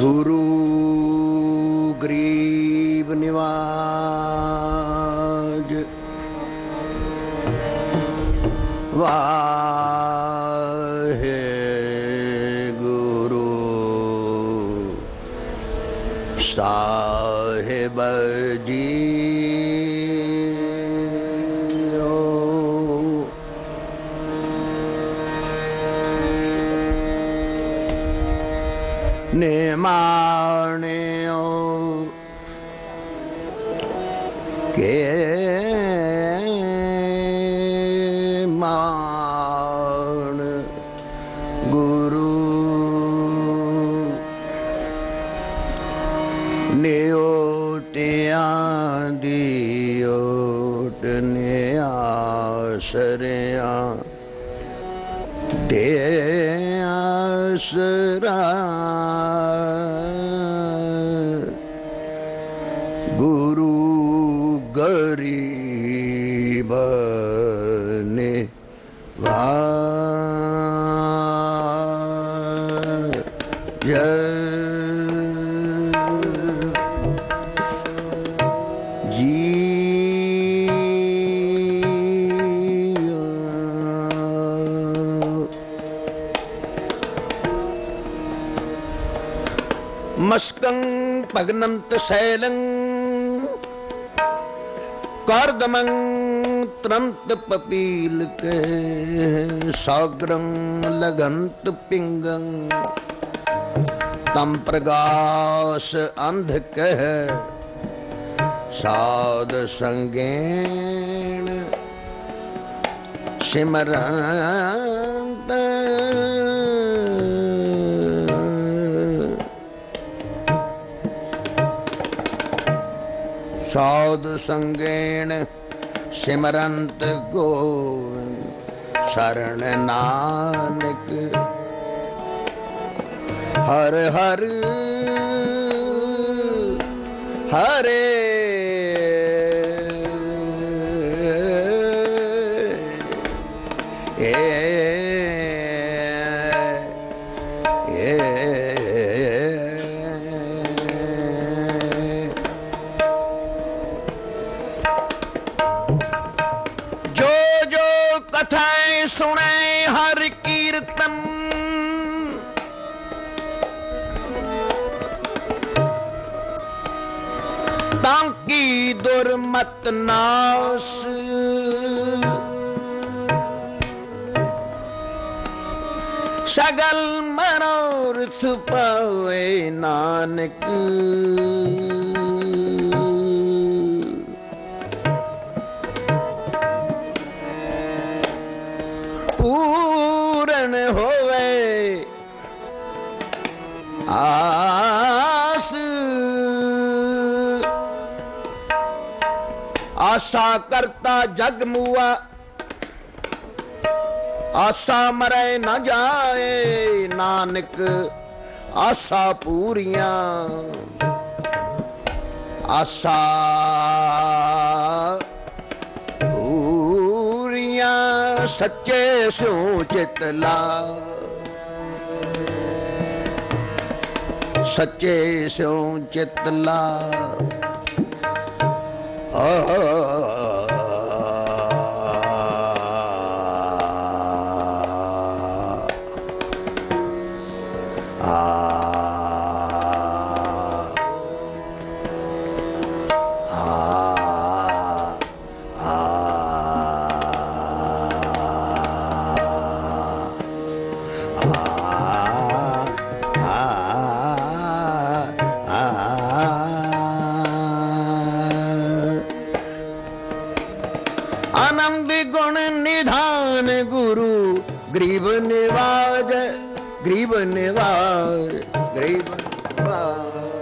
ਗੁਰੂ ਗਰੀਬ ਨਿਵਾਜ। ਵਾਹੇ ਗੁਰੂ ਸਾਹਿਬ ਜੀਓ ਨਿਮਾਣਿਓ ਕੇ ਮਾਣ ਗੁਰੂ ਨਿਉਟਿਆਂ ਦੀ ਓਟ ਨਿਆਸਰਿਆਂ ਤੇ Guru ਮਸਕੰ ਭਗਨੰਤ ਸੈਲੰ ਕਰਦਮੰ ਤਰੰਤ ਪਪੀਲ ਕੇ ਸਾਗਰੰ ਲਗੰਤ ਪਿੰਗੰ ਤਮ ਪ੍ਰਗਾਸ ਅੰਧ ਕਹਿ ਸਾਧ ਸੰਗੇਣ ਸਿਮਰੰਤ ਗੋਵਿੰਦ ਸਰਣ ਨਾਨਕ। ਹਰ ਹਰ ਹਰੇ। ਏ ਸੁਣੈ ਹਰ ਕੀਰਤਨ। ਤਾਂ ਕੀ ਦੁਰਮਤ ਨਾਸ? ਸਗਲ ਮਨੋਰਥ ਪਾਵੇ ਨਾਨਕ। ਪੂਰਨ ਹੋਵੇ। ਆਸ। ਆਸਾ ਕਰਤਾ ਜਗ ਮੂਆ। ਆਸਾ ਮਰੇ ਨਾ ਜਾਏ, ਨਾਨਕ ਆਸਾ ਪੂਰੀਆਂ। ਆਸਾ सच्चे चित ला सच्चे चित ला आ ਨਿਧਾਨ ਗੁਰੂ ਗਰੀਬ ਨਿਵਾਜ ਗਰੀਬ ਨਿਵਾਜ ਗਰੀਬ ਨਿਵਾਜ।